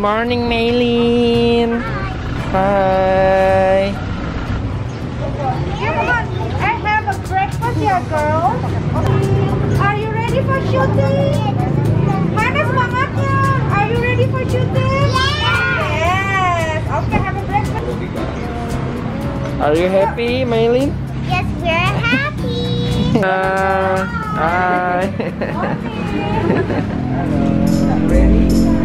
morning, Maylin. Hi. Come on, I have a breakfast here, girl. Are you ready for shooting? Mana semangatnya? Are you ready for shooting? Yes. Okay, have a breakfast. Are you happy, Maylin? Yes, we're happy. Uh, hi. This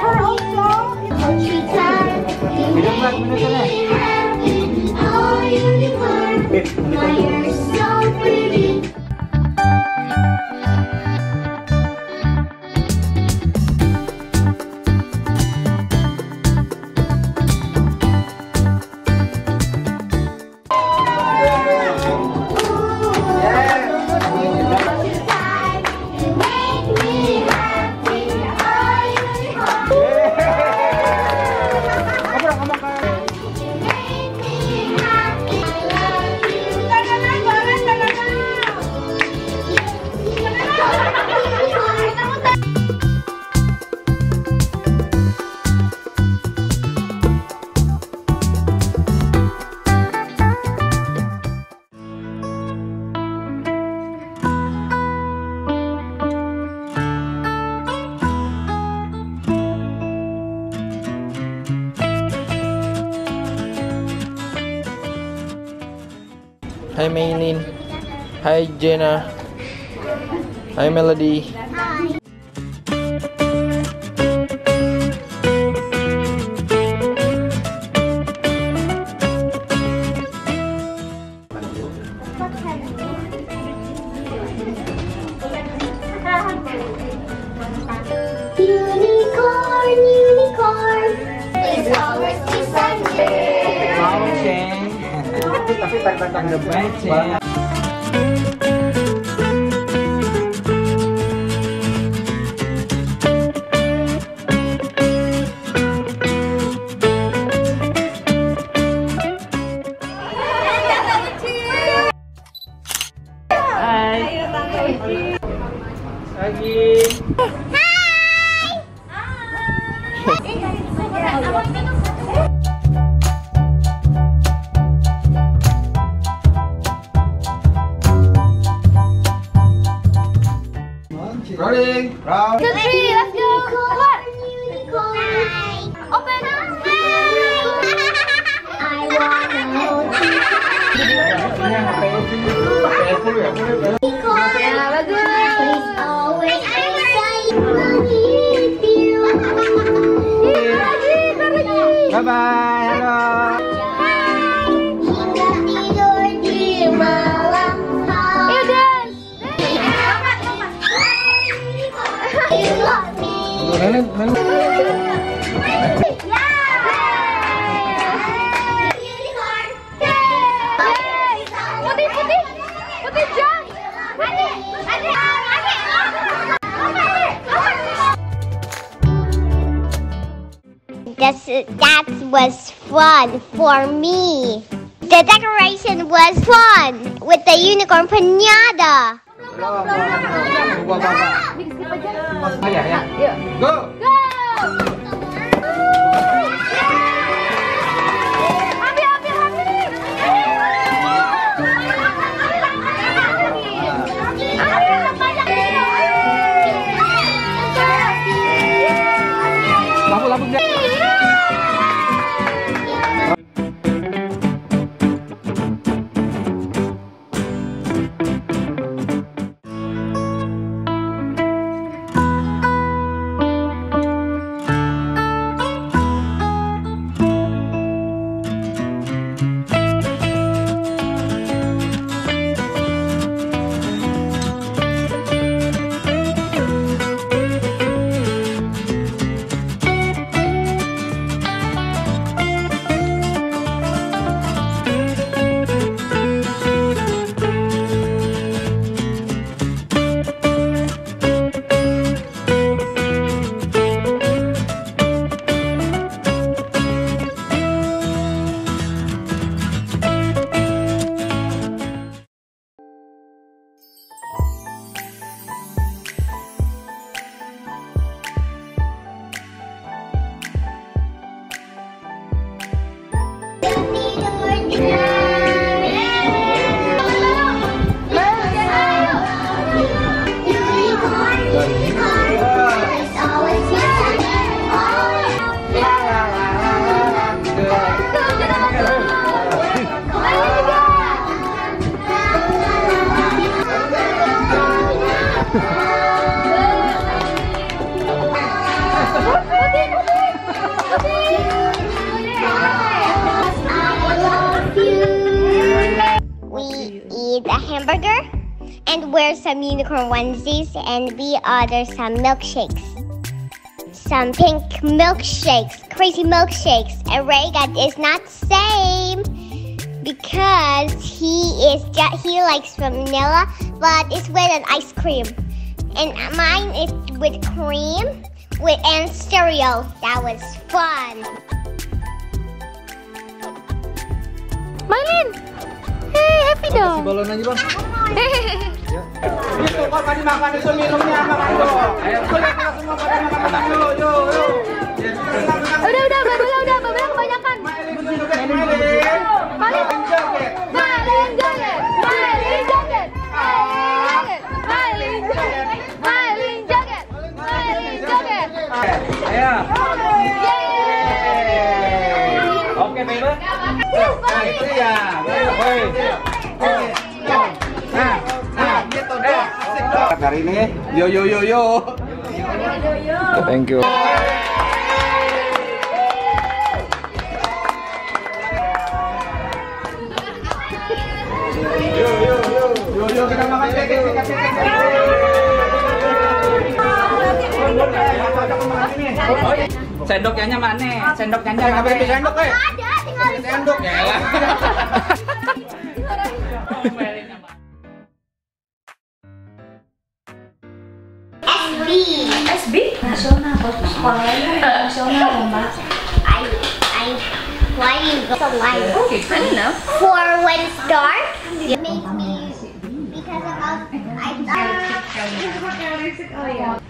her own song. She Maylin. Hi, Jenna. Hi, Melody. the bank. ready? Round. Let's go. What? Open. I want to. This, that was fun for me. The decoration was fun with the unicorn pinata. Go! Go! Some unicorn onesies and we order some milkshakes. Some pink milkshakes, crazy milkshakes. And Ray got is not same because he is ju- he likes vanilla, but it's with an ice cream. And mine is with cream with and stereo. That was fun. Mailin. Hey, happy dong. Balon aja bang. Itu kok tadi makan itu minumnya makan. Ayo kita semua pada makan. Yo yo yo. Udah, udah, babela udah, babela kebanyakan. Mailin. Mailin Hari ini yo yo yo yo. Thank you. Yo yo yo. Yo yo kita makan cek cek cek cek. Sendoknya mana? Sendoknya sendok, eh? Ada, tinggal di Sendok ya. elah. SB. SB? Nasional, kok sekolahnya nasional, uh, Mbak. I, I, why do you go so light? Okay, I don't know. For when it's dark, it makes me, because of how I uh,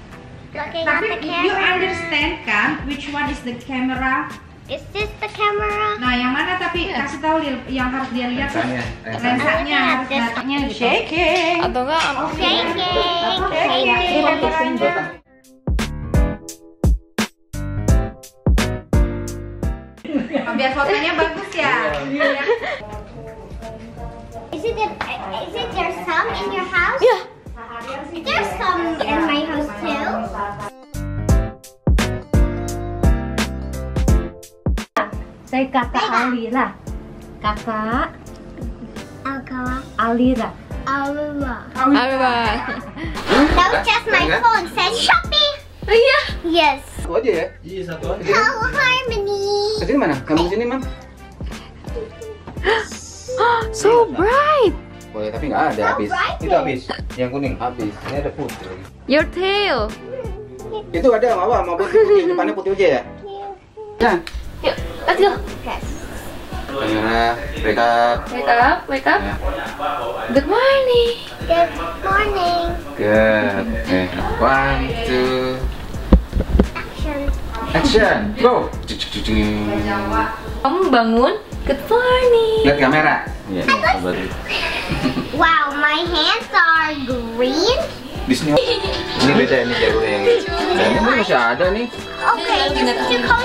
looking at the You understand kan which one is the camera? Is this the camera? Nah, yang mana tapi kasih tahu Lil, yang harus dia lihat tuh Lensanya, lensanya. harus shaking. Atau enggak Shaking, shaking. Oh, biar fotonya bagus ya. Is it, is it there some in your house? Yeah. There's some in my house Saya kakak Alira. Kakak Alkawa. Alira. Bye That was just my phone. Says Shopee. Iya. Yes. Satu aja ya? Iya, satu aja. Hello, Harmony. Ke sini mana? Kamu ke sini, Mam? So bright. Boleh, tapi nggak ada Oh, habis. Itu habis. Yang kuning habis. Ini ada putih lagi. Your tail. Itu ada apa? Mau putih. Depannya putih aja ya? Ya. Let's go. Kamera, wake up. Wake up, wake up. Good morning. Good morning. Good. Okay. One, two, Action. action. Go. Kamu bangun. Good morning. Lihat kamera. Iya. sabar. Wow, my hands are green. Di sini. Ini beda ini jago yang. Dan ini masih ada nih. Okay, just too cold.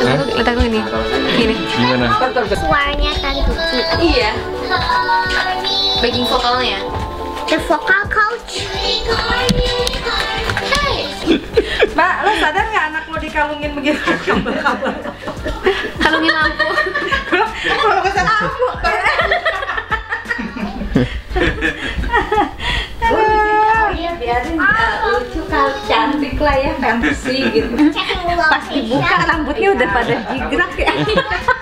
Hah? Lihat aku ini. Gini. Gimana? Suaranya kan Tuti. Iya. Backing vokalnya. The vocal coach. Mbak, lo sadar nggak anak lo dikalungin begitu? Kalungin lampu. Kalau pesan aku. biarin lucu kan fantasy gitu. Pas dibuka rambutnya udah pada jigrak ya.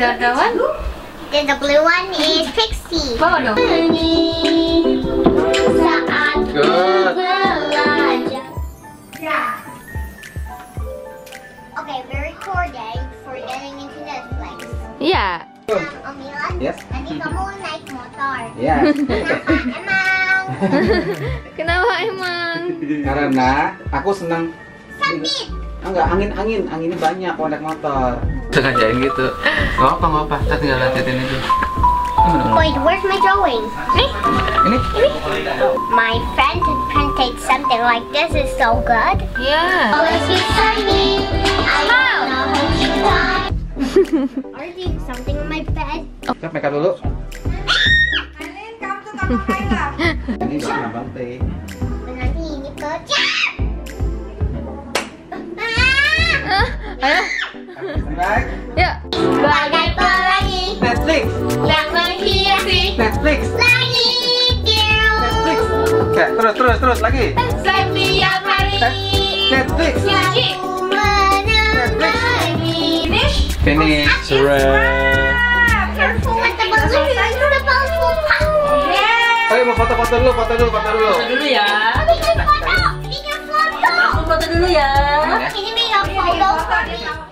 the other one? Then the blue one is Pixie. Bawa dong. Good. Okay, we're recording for getting into Netflix. Iya. Om Milan, Yes. nanti kamu naik motor. Ya. Emang Kenapa emang? Karena aku senang. sakit. Enggak, angin angin anginnya banyak kalau naik motor. Sengajain gitu. Gak apa gak apa. Kita tinggal lanjutin itu. Wait, where's my drawing? Nih, Ini. my friend printed something like this. is so good. Iya. Always be sunny. I don't know why. Are you something on my bed? Kita make up dulu. Anin, kamu tuh kamu mainlah. Ini udah abang teh. Nanti ini pecah. Ah! Ayo. Baik. Yuk. Bagai pelangi Netflix. yang menghiasi Netflix. lagi Netflix. Oke, terus terus terus lagi. setiap hari. Netflix. Menemani. Finish. Oh iya, mau foto-foto dulu, foto dulu, foto dulu. dulu ya. Bikin foto. Bikin foto. Foto dulu ya. Ini bikin foto.